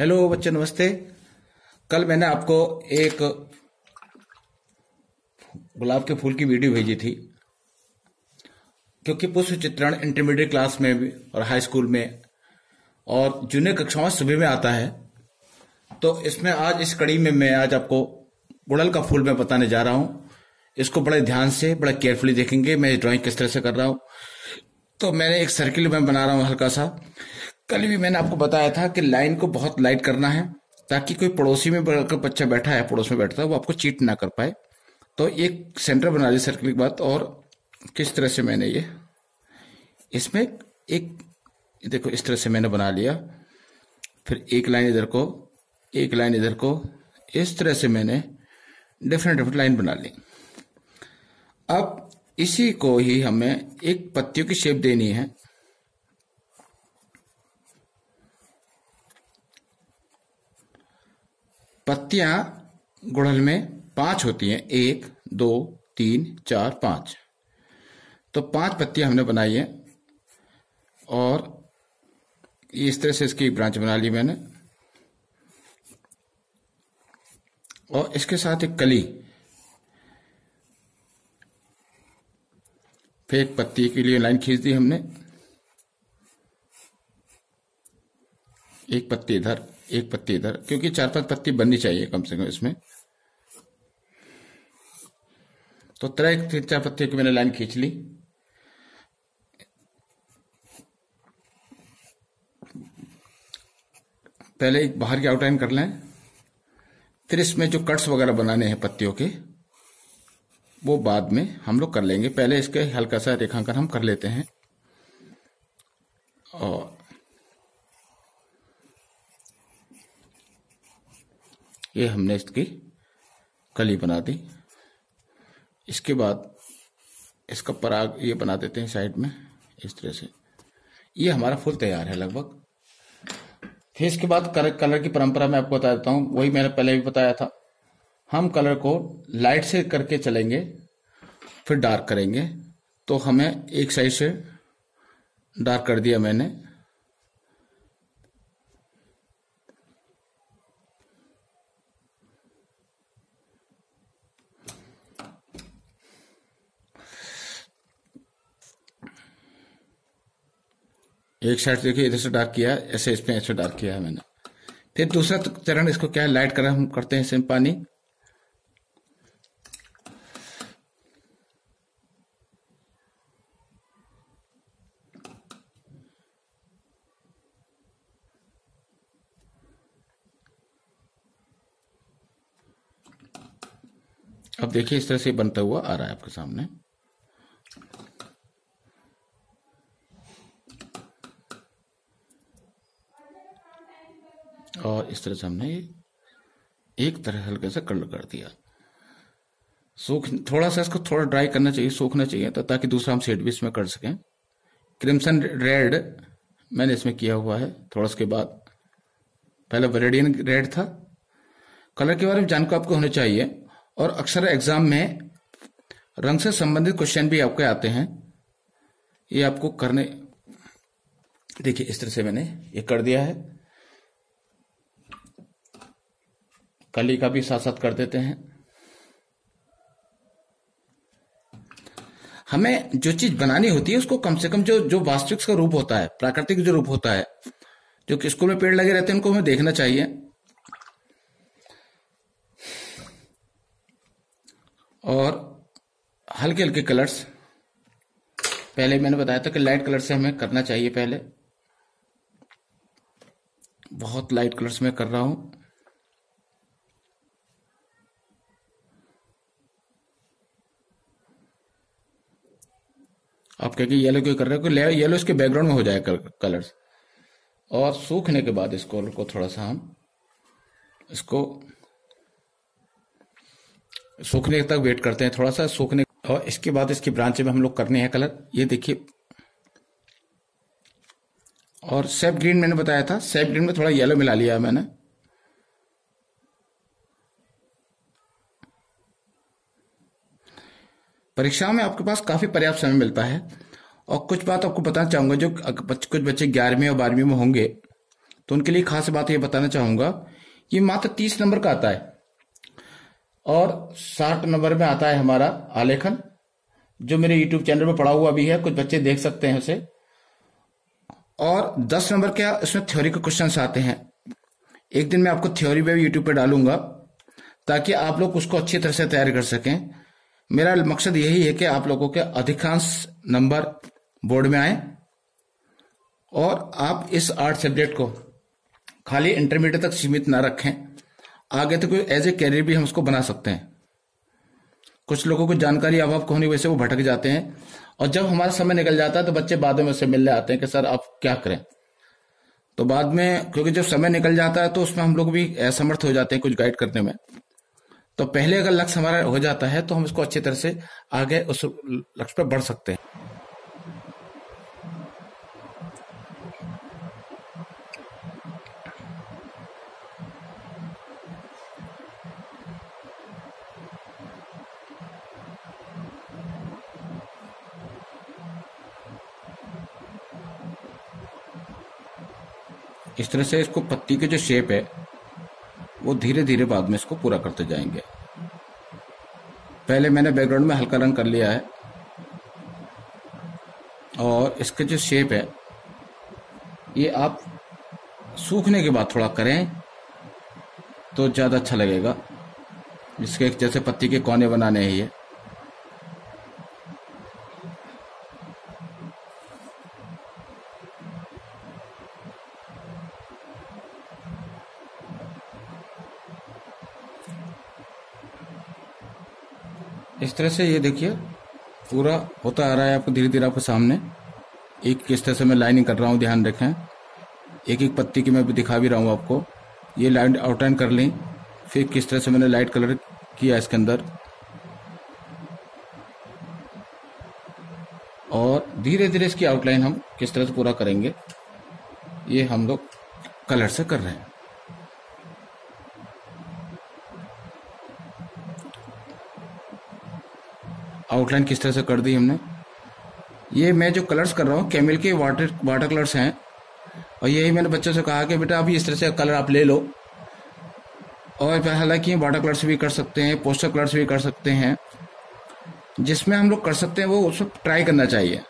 Hello बच्चे, नमस्ते। कल मैंने आपको एक गुलाब के फूल की वीडियो भेजी थी, क्योंकि पुष्प चित्रण इंटरमीडिएट क्लास में भी और हाई स्कूल में और जूनियर कक्षाओं सुबह में आता है। तो इसमें आज इस कड़ी में मैं आज आपको गुड़ल का फूल मैं बताने जा रहा हूँ। इसको बड़े ध्यान से, बड़ा केयरफुली देखेंगे। मैं ड्राइंग किस तरह से कर रहा हूँ। तो मैंने एक सर्किल में बना रहा हूँ हल्का सा। कल भी मैंने आपको बताया था कि लाइन को बहुत लाइट करना है, ताकि कोई पड़ोसी में बच्चा बैठा है, पड़ोस में बैठता है, वो आपको चीट ना कर पाए। तो एक सेंटर बना दिया सर्किल के बाद और किस तरह से मैंने ये, इसमें एक, देखो इस तरह से मैंने बना लिया। फिर एक लाइन इधर को, एक लाइन इधर को, इस तरह से मैंने डिफरेंट डिफरेंट लाइन बना ली। अब इसी को ही हमें एक पत्तियों की शेप देनी है। पत्तियाँ गुड़हल में पाँच होती हैं। एक, दो, तीन, चार, पाँच। तो पाँच पत्तियाँ हमने बनाई हैं और इस तरह से इसकी ब्रांच बना ली मैंने। और इसके साथ एक कली। फिर एक पत्ती के लिए लाइन खींच दी हमने। एक पत्ती इधर, एक पत्ती इधर, क्योंकि चार पाँच पत्ती बननी चाहिए कम से कम इसमें। तो तरह तीन चार पत्ती की मैंने लाइन खींच ली। पहले एक बाहर की आउटलाइन कर लें। फिर इसमें जो कट्स वगैरह बनाने हैं पत्तियों के, वो बाद में हम लोग कर लेंगे। पहले इसके हल्का सा रेखांकन हम कर लेते हैं। और ये हमने इसकी कली बना दी। इसके बाद इसका पराग ये बना देते हैं साइड में, इस तरह से। ये हमारा फूल तैयार है लगभग। फिर इसके बाद कलर कलर की परंपरा मैं आपको बता देता हूँ, वही मैंने पहले भी बताया था। हम कलर को लाइट से करके चलेंगे, फिर डार्क करेंगे। तो हमें एक साइड से डार्क कर दिया मैंने। एक साइड देखिए, इधर से डार्क किया ऐसे इसमें ऐसे डार्क किया है मैंने। फिर दूसरा चरण इसको क्या है? लाइट कलर हम करते हैं इसमें पानी। अब देखिए इस तरह से बनता हुआ आ रहा है आपके सामने और इस तरह से हमने एक तरह हल्के से कलर कर दिया। सूख, थोड़ा सा इसको थोड़ा ड्राई करना चाहिए, सूखना चाहिए तो ताकि दूसरा हम सेट भी इसमें कर सकें। क्रिम्सन रेड मैंने इसमें किया हुआ है, थोड़ा उसके बाद। पहले वरेडियन रेड था। कलर के बारे में जानकारी आपको होनी चाहिए, और अक्सर एग्ज़ाम में रंग से संबंधित क्वेश्चन भी आपके आते हैं। ये आपको करने, देखिए, इस तरह से मैंने ये कर दिया है। कली का भी साथ साथ कर देते हैं। हमें जो चीज़ बनानी होती है, उसको कम से कम जो जो वास्तविक का रूप होता है, प्राकृतिक जो रूप होता है, जो कि स्कूल में पेड़ लगे रहते हैं, उनको हमें देखना चाहिए। और हल्के हल्के कलर्स। पहले मैंने बताया था कि लाइट कलर से हमें करना चाहिए पहले। बहुत लाइट कलर्स में कर रहा हूँ। आप कहेंगे येलो क्यों कर रहे हो? येलो इसके बैकग्राउंड में हो जाएगा कलर्स और सूखने के बाद इस इसको को थोड़ा सा हम इसको सूखने तक वेट करते हैं, थोड़ा सा सूखने और इसके बाद इसकी ब्रांच में हम लोग करने हैं कलर ये देखिए। और सेप ग्रीन मैंने बताया था सेप ग्रीन में थोड़ा येलो मिला लिया है मैंने। परीक्षाओं में आपके पास काफ़ी पर्याप्त समय मिलता है। और कुछ बात आपको बताना चाहूँगा जो कुछ बच्चे ग्यारहवीं और बारहवीं में होंगे तो उनके लिए खास बात ये बताना चाहूँगा, ये मात्र तीस नंबर का आता है। और साठ नंबर में आता है हमारा आलेखन, जो मेरे यूट्यूब चैनल पर पड़ा हुआ भी है, कुछ बच्चे देख सकते हैं उसे। और दस नंबर के इसमें थ्योरी के क्वेश्चन आते हैं। एक दिन मैं आपको थ्योरी पे भी यूट्यूब पर डालूँगा, ताकि आप लोग उसको अच्छी तरह से तैयार कर सकें। मेरा मकसद यही है कि आप लोगों के अधिकांश नंबर बोर्ड में आए और आप इस आर्ट सब्जेक्ट को खाली इंटरमीडिएट तक सीमित ना रखें। आगे तो कोई एज ए कैरियर भी हम उसको बना सकते हैं। कुछ लोगों को जानकारी अभाव होने की वजह से वो भटक जाते हैं और जब हमारा समय निकल जाता है तो बच्चे बाद में उससे मिलने आते हैं कि, सर, आप क्या करें? तो बाद में, क्योंकि जब समय निकल जाता है तो उसमें हम लोग भी असमर्थ हो जाते हैं कुछ गाइड करने में। तो पहले अगर लक्ष्य हमारा हो जाता है तो हम उसको अच्छी तरह से आगे उस लक्ष्य पर बढ़ सकते हैं। इस तरह से इसको पत्ती के जो शेप है वो धीरे धीरे बाद में इसको पूरा करते जाएँगे। पहले मैंने बैकग्राउंड में हल्का रंग कर लिया है। और इसके जो शेप है, ये आप सूखने के बाद थोड़ा करें तो ज़्यादा अच्छा लगेगा। इसके जैसे पत्ती के कोने बनाने हैं ये इस तरह से ये देखिए, पूरा होता आ रहा है आपको धीरे धीरे आपके सामने। एक किस तरह से मैं लाइनिंग कर रहा हूँ, ध्यान रखें। एक एक पत्ती की मैं भी दिखा भी रहा हूँ आपको। ये लाइन आउटलाइन कर ली। फिर किस तरह से मैंने लाइट कलर किया इसके अंदर। और धीरे धीरे इसकी आउटलाइन हम किस तरह से पूरा करेंगे, ये हम लोग कलर से कर रहे हैं। आउटलाइन किस तरह से कर दी हमने? ये मैं जो कलर्स कर रहा हूँ केमिल के वाटर वाटर कलर्स हैं। और यही मैंने बच्चों से कहा कि बेटा अभी इस तरह से कलर आप ले लो। और हालाँकि वाटर कलर्स भी कर सकते हैं पोस्टर कलर्स भी कर सकते हैं। जिसमें हम लोग कर सकते हैं, वो उसको ट्राई करना चाहिए।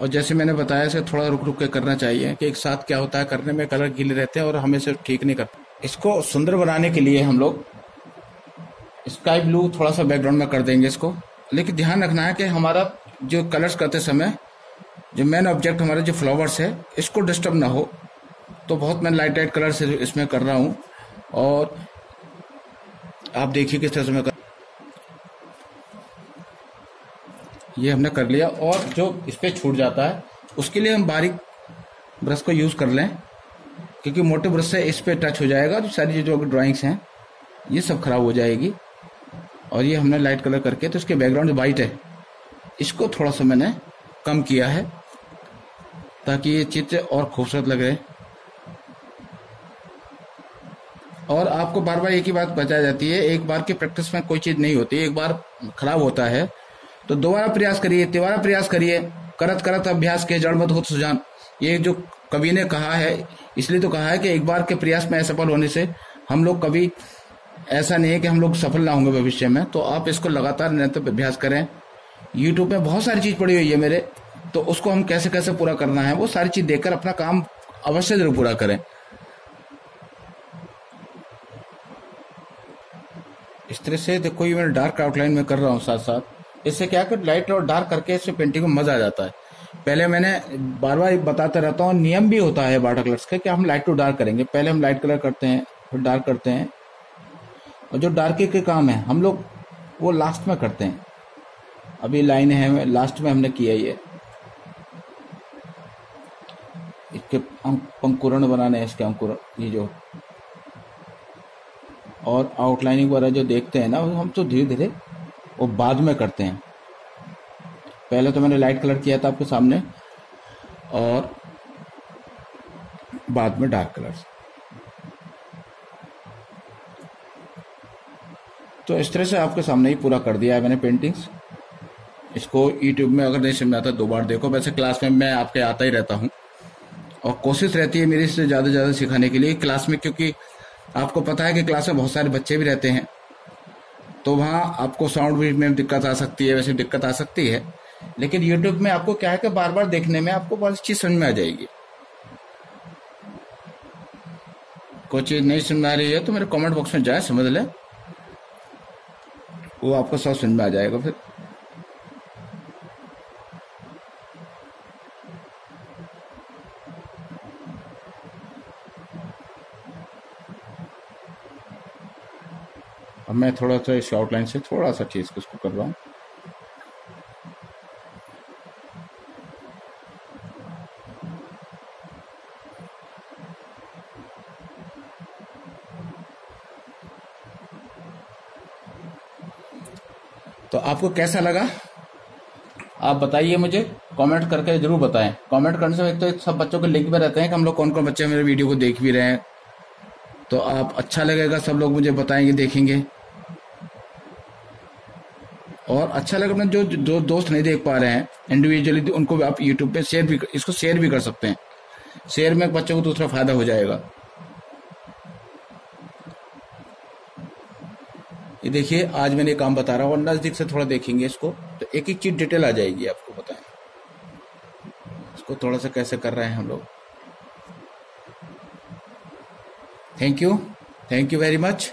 और जैसे मैंने बताया, इसे थोड़ा रुक रुक के करना चाहिए कि एक साथ क्या होता है, करने में कलर गीले रहते हैं और हमें से ठीक नहीं करते इसको सुंदर बनाने के लिए हम लोग स्काई ब्लू थोड़ा सा बैकग्राउंड में कर देंगे इसको। लेकिन ध्यान रखना है कि हमारा जो कलर्स करते समय, जो मेन ऑब्जेक्ट हमारे जो फ्लावर्स है, इसको डिस्टर्ब ना हो। तो बहुत मैं लाइट लाइट कलर से इसमें कर रहा हूँ। और आप देखिए किस तरह से मैं कर ये हमने कर लिया। और जो इस पर छूट जाता है, उसके लिए हम बारीक ब्रश को यूज़ कर लें। क्योंकि मोटे ब्रश से इस पर टच हो जाएगा तो सारी जो ड्राइंग्स हैं, ये सब खराब हो जाएगी। और ये हमने लाइट कलर करके तो इसके बैकग्राउंड वाइट है। इसको थोड़ा सा मैंने कम किया है ताकि ये चित्र और खूबसूरत लगे और आपको बार बार एक ही बात बताई जाती है, एक बार की प्रैक्टिस में कोई चीज़ नहीं होती, एक बार खराब होता है तो दोबारा प्रयास करिए तिबारा प्रयास करिए, करत करत अभ्यास के, जड़ मत हो सुजान। ये जो कवि ने कहा है, इसलिए तो कहा है कि एक बार के प्रयास में असफल होने से हम लोग कभी ऐसा नहीं है कि हम लोग सफल ना होंगे भविष्य में तो आप इसको लगातार निरंतर अभ्यास करें। यूट्यूब पे बहुत सारी चीज़ पड़ी हुई है मेरे तो उसको हम कैसे कैसे पूरा करना है, वो सारी चीज़ देखकर अपना काम अवश्य ज़रूर पूरा करें। इस तरह से देखो ये मैं डार्क आउटलाइन में कर रहा हूँ साथ साथ इससे क्या कर लाइट और डार्क करके इससे पेंटिंग में मज़ा आ जाता है। पहले मैंने बार बार बताते रहता हूँ, नियम भी होता है वाटर कलर्स का कि हम लाइट टू डार्क करेंगे। पहले हम लाइट कलर करते हैं, फिर डार्क करते हैं। और जो डार्के के काम है, हम लोग वो लास्ट में करते हैं। अभी लाइन है लास्ट में हमने किया ये। इसके अंकुरण बनाने हैं इसके अंकुर ये जो। और आउटलाइनिंग वगैरह जो देखते हैं ना हम तो धीरे धीरे वो बाद में करते हैं। पहले तो मैंने लाइट कलर किया था आपके सामने, और बाद में डार्क कलर तो इस तरह से आपके सामने ही पूरा कर दिया है मैंने पेंटिंग्स इसको यूट्यूब में अगर नहीं समझ आता दो बार देखो। वैसे क्लास में मैं आपके आता ही रहता हूँ। और कोशिश रहती है मेरी से ज़्यादा ज़्यादा सिखाने के लिए क्लास में, क्योंकि आपको पता है कि क्लास में बहुत सारे बच्चे भी रहते हैं। तो वहाँ आपको साउंड भी में दिक्कत आ सकती है, वैसे दिक्कत आ सकती है। लेकिन यूट्यूब में आपको क्या है कि बार बार देखने में आपको बहुत चीज़ समझ में आ जाएगी। कोई चीज़ नहीं समझ आ रही है तो मेरे कमेंट बॉक्स में जाए, समझ ले। वो आपको सब समझ में आ जाएगा फिर। अब मैं थोड़ा सा इस आउटलाइन से थोड़ा सा चीज़ को उसको कर रहा हूँ। आपको कैसा लगा? आप बताइए मुझे कमेंट करके ज़रूर बताएँ। कमेंट करने से एक तो सब बच्चों के लिंक में रहते हैं कि हम लोग कौन कौन बच्चे मेरे वीडियो को देख भी रहे हैं। तो आप अच्छा लगेगा, सब लोग मुझे बताएँगे, देखेंगे। और अच्छा लगे अपना जो जो दोस्त नहीं देख पा रहे हैं इंडिविजुअली उनको आप यूट्यूब पे शेयर भी, इसको शेयर भी कर सकते हैं। शेयर में बच्चों को दूसरा फ़ायदा हो जाएगा। ये देखिए, आज मैंने काम बता रहा हूँ और नज़दीक से थोड़ा देखेंगे इसको। तो एक एक चीज़ डिटेल आ जाएगी आपको बताएँ। इसको थोड़ा सा कैसे कर रहे हैं हम लोग। Thank you thank you very much